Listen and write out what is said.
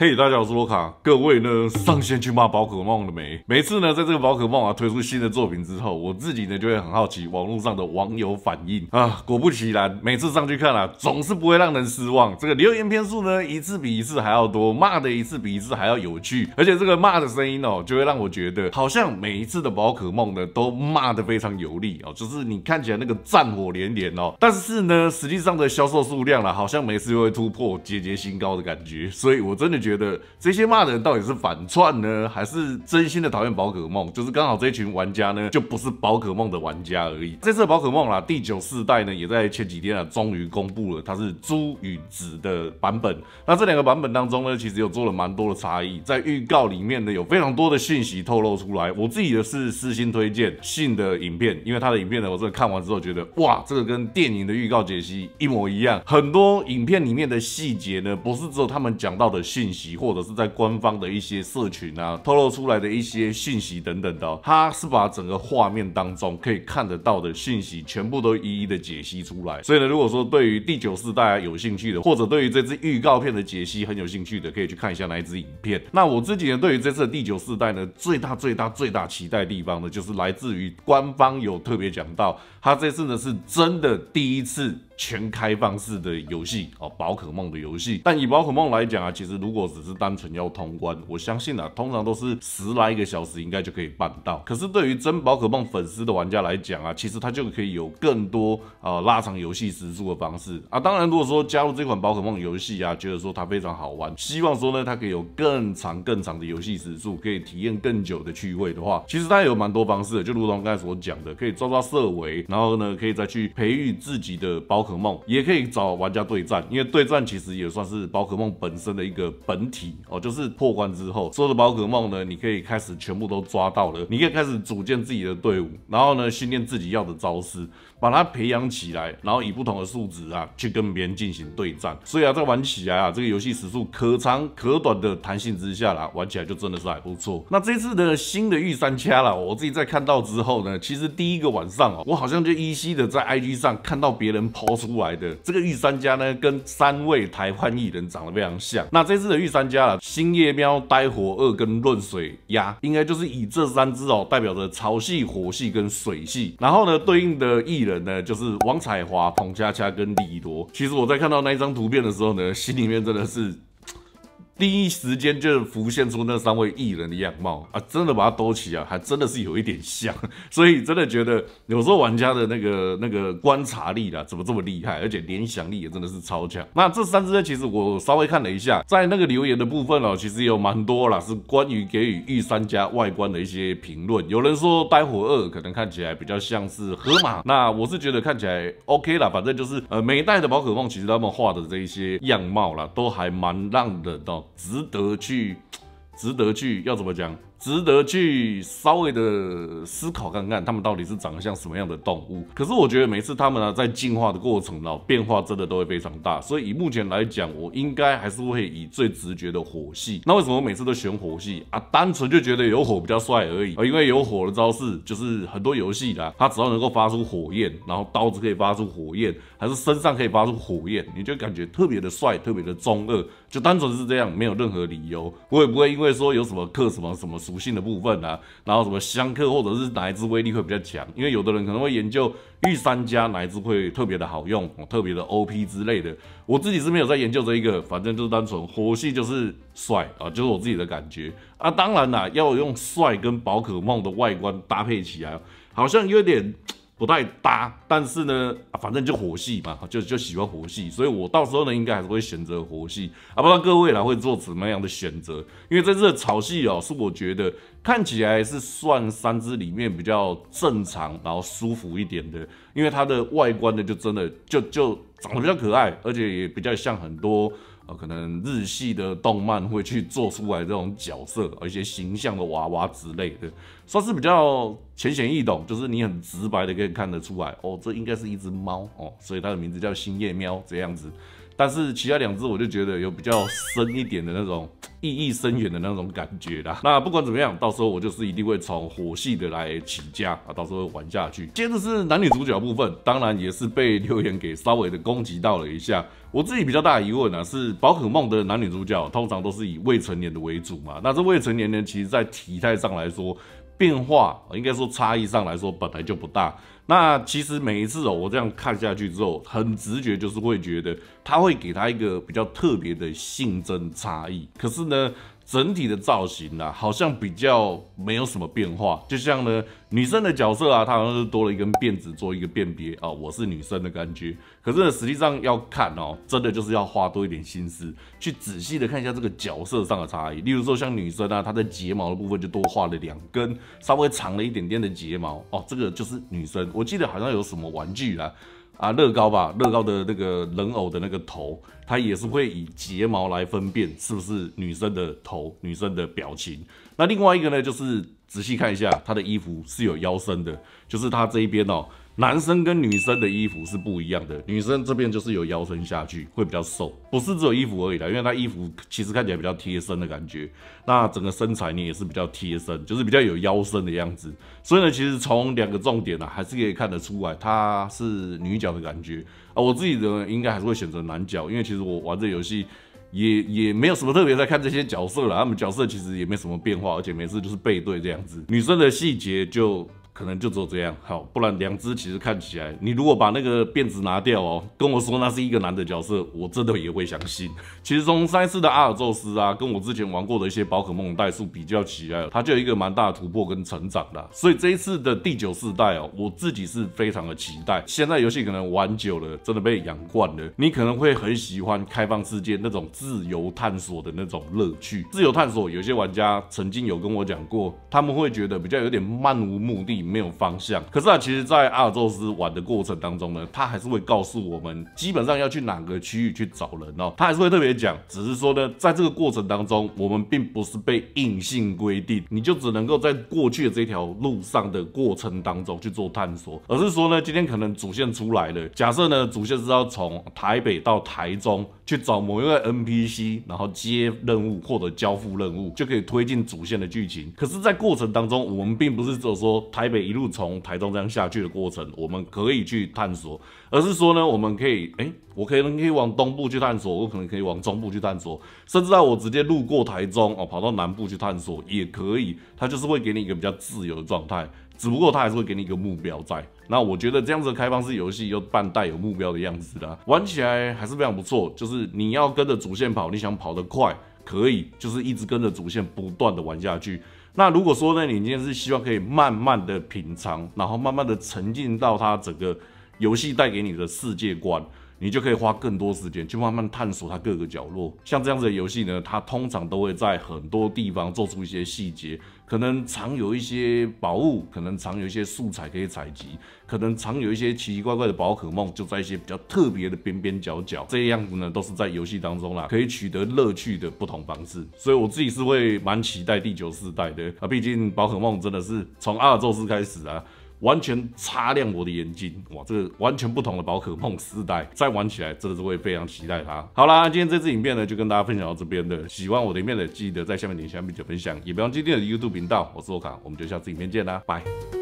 嘿，大家好，我是罗卡。各位呢，上线去骂宝可梦了没？每次呢，在这个宝可梦啊推出新的作品之后，我自己呢就会很好奇网络上的网友反应啊。果不其然，每次上去看啊，总是不会让人失望。这个留言篇数呢，一次比一次还要多，骂的一次比一次还要有趣，而且这个骂的声音哦，就会让我觉得好像每一次的宝可梦呢都骂的非常有力哦，就是你看起来那个战火连连哦，但是呢，实际上的销售数量呢，好像每次又会突破节节新高的感觉。所以我真的觉。觉得这些骂的人到底是反串呢，还是真心的讨厌宝可梦？就是刚好这一群玩家呢，就不是宝可梦的玩家而已。这次宝可梦啦，第九世代呢，也在前几天啊，终于公布了它是猪与子的版本。那这两个版本当中呢，其实有做了蛮多的差异。在预告里面呢，有非常多的信息透露出来。我自己的是私心推荐信的影片，因为他的影片呢，我真的看完之后觉得，哇，这个跟电影的预告解析一模一样。很多影片里面的细节呢，不是只有他们讲到的信息。或者是在官方的一些社群啊透露出来的一些信息等等的，他是把整个画面当中可以看得到的信息全部都一一的解析出来。所以呢，如果说对于第九世代有兴趣的，或者对于这支预告片的解析很有兴趣的，可以去看一下那一支影片。那我自己呢，对于这次的第九世代呢，最大最大最大期待地方呢，就是来自于官方有特别讲到，他这次呢是真的第一次。全开放式的游戏哦，宝可梦的游戏。但以宝可梦来讲啊，其实如果只是单纯要通关，我相信啊，通常都是十来个小时应该就可以办到。可是对于真宝可梦粉丝的玩家来讲啊，其实他就可以有更多啊拉长游戏时速的方式啊。当然，如果说加入这款宝可梦游戏啊，觉得说它非常好玩，希望说呢它可以有更长更长的游戏时速，可以体验更久的趣味的话，其实它有蛮多方式的。就如同刚才所讲的，可以抓抓色尾，然后呢可以再去培育自己的宝可。可梦也可以找玩家对战，因为对战其实也算是宝可梦本身的一个本体哦。就是破关之后，所有的宝可梦呢，你可以开始全部都抓到了，你可以开始组建自己的队伍，然后呢训练自己要的招式，把它培养起来，然后以不同的数值啊去跟别人进行对战。所以啊，在玩起来啊，这个游戏时速可长可短的弹性之下啦，玩起来就真的是还不错。那这次的新的御三家啦，我自己在看到之后呢，其实第一个晚上哦，我好像就依稀的在 IG 上看到别人 PO。出来的这个御三家呢，跟三位台湾艺人长得非常像。那这次的御三家啊，星夜喵、呆火二跟润水鸭，应该就是以这三只哦，代表着潮系、火系跟水系。然后呢，对应的艺人呢，就是王彩华、彭佳佳跟李多。其实我在看到那一张图片的时候呢，心里面真的是。第一时间就浮现出那三位艺人的样貌啊，真的把它兜起啊，还真的是有一点像，所以真的觉得有时候玩家的那个那个观察力啦，怎么这么厉害，而且联想力也真的是超强。那这三只呢，其实我稍微看了一下，在那个留言的部分哦，其实有蛮多啦，是关于给予御三家外观的一些评论。有人说呆火二可能看起来比较像是河马，那我是觉得看起来 OK 啦，反正就是呃每一代的宝可梦其实他们画的这一些样貌啦，都还蛮让人的。值得去，值得去，要怎么讲？值得去稍微的思考看看，他们到底是长得像什么样的动物。可是我觉得每次他们呢在进化的过程呢，变化真的都会非常大。所以以目前来讲，我应该还是会以最直觉的火系。那为什么每次都选火系啊？单纯就觉得有火比较帅而已啊。因为有火的招式，就是很多游戏啦，它只要能够发出火焰，然后刀子可以发出火焰，还是身上可以发出火焰，你就感觉特别的帅，特别的中二。就单纯是这样，没有任何理由。我也不会因为说有什么克什么什么。属性的部分啊，然后什么相克或者是哪一支威力会比较强？因为有的人可能会研究御三家哪一支会特别的好用，特别的 OP 之类的。我自己是没有在研究这一个，反正就是单纯火系就是帅啊，就是我自己的感觉啊。当然啦，要用帅跟宝可梦的外观搭配起来，好像有点。不太搭，但是呢，反正就火系嘛，就就喜欢火系，所以我到时候呢，应该还是会选择火系啊。不知道各位啦会做什么样的选择？因为这次的草系哦，是我觉得看起来是算三只里面比较正常，然后舒服一点的，因为它的外观呢，就真的就就长得比较可爱，而且也比较像很多。可能日系的动漫会去做出来这种角色，一些形象的娃娃之类的，算是比较浅显易懂，就是你很直白的可以看得出来，哦，这应该是一只猫哦，所以它的名字叫星夜喵这样子。但是其他两只我就觉得有比较深一点的那种意义深远的那种感觉啦。那不管怎么样，到时候我就是一定会从火系的来起家啊，到时候玩下去。接着是男女主角部分，当然也是被留言给稍微的攻击到了一下。我自己比较大的疑问呢，是宝可梦的男女主角通常都是以未成年的为主嘛？那这未成年呢，其实在体态上来说。变化应该说差异上来说本来就不大。那其实每一次哦，我这样看下去之后，很直觉就是会觉得他会给他一个比较特别的性征差异。可是呢？整体的造型啊，好像比较没有什么变化，就像呢女生的角色啊，她好像是多了一根辫子做一个辨别哦，我是女生的感觉。可是实际上要看哦，真的就是要花多一点心思去仔细的看一下这个角色上的差异。例如说像女生啊，她的睫毛的部分就多画了两根，稍微长了一点点的睫毛哦，这个就是女生。我记得好像有什么玩具。啊，啊乐高吧，乐高的那个人偶的那个头，它也是会以睫毛来分辨是不是女生的头、女生的表情。那另外一个呢，就是仔细看一下，她的衣服是有腰身的，就是她这一边哦。男生跟女生的衣服是不一样的，女生这边就是有腰身下去，会比较瘦，不是只有衣服而已啦，因为她衣服其实看起来比较贴身的感觉，那整个身材呢也是比较贴身，就是比较有腰身的样子。所以呢，其实从两个重点呢，还是可以看得出来，她是女角的感觉啊。我自己的应该还是会选择男角，因为其实我玩这游戏也也没有什么特别在看这些角色了，他们角色其实也没什么变化，而且每次就是背对这样子，女生的细节就。可能就只有这样好，不然两只其实看起来，你如果把那个辫子拿掉哦，跟我说那是一个男的角色，我真的也会相信。其实从上次的阿尔宙斯啊，跟我之前玩过的一些宝可梦代数比较起来，它就有一个蛮大的突破跟成长的。所以这一次的第九世代哦，我自己是非常的期待。现在游戏可能玩久了，真的被养惯了，你可能会很喜欢开放世界那种自由探索的那种乐趣。自由探索，有些玩家曾经有跟我讲过，他们会觉得比较有点漫无目的。没有方向，可是啊，其实，在阿尔宙斯玩的过程当中呢，他还是会告诉我们，基本上要去哪个区域去找人哦，他还是会特别讲，只是说呢，在这个过程当中，我们并不是被硬性规定，你就只能够在过去的这条路上的过程当中去做探索，而是说呢，今天可能主线出来了，假设呢，主线是要从台北到台中去找某一个 NPC，然后接任务或者交付任务，就可以推进主线的剧情。可是，在过程当中，我们并不是只有说台北。一路从台中这样下去的过程，我们可以去探索，而是说呢，我们可以，哎，我可能可以往东部去探索，我可能可以往中部去探索，甚至在我直接路过台中哦，跑到南部去探索也可以。它就是会给你一个比较自由的状态，只不过它还是会给你一个目标在。那我觉得这样子的开放式游戏又半带有目标的样子的，玩起来还是非常不错。就是你要跟着主线跑，你想跑得快可以，就是一直跟着主线不断的玩下去。那如果说呢，你今天是希望可以慢慢的品尝，然后慢慢的沉浸到它整个游戏带给你的世界观。你就可以花更多时间去慢慢探索它各个角落。像这样子的游戏呢，它通常都会在很多地方做出一些细节，可能藏有一些宝物，可能藏有一些素材可以采集，可能藏有一些奇奇怪怪的宝可梦，就在一些比较特别的边边角角。这样子呢，都是在游戏当中啦，可以取得乐趣的不同方式。所以我自己是会蛮期待第九世代的啊，毕竟宝可梦真的是从阿尔宙斯开始啊。完全擦亮我的眼睛，哇，这个完全不同的宝可梦四代，再玩起来真的是会非常期待它。好啦，今天这支影片呢就跟大家分享到这边的，喜欢我的影片的记得在下面点下并且分享，也别忘记订阅 YouTube 频道。我是洛卡，我们就下次影片见啦，拜。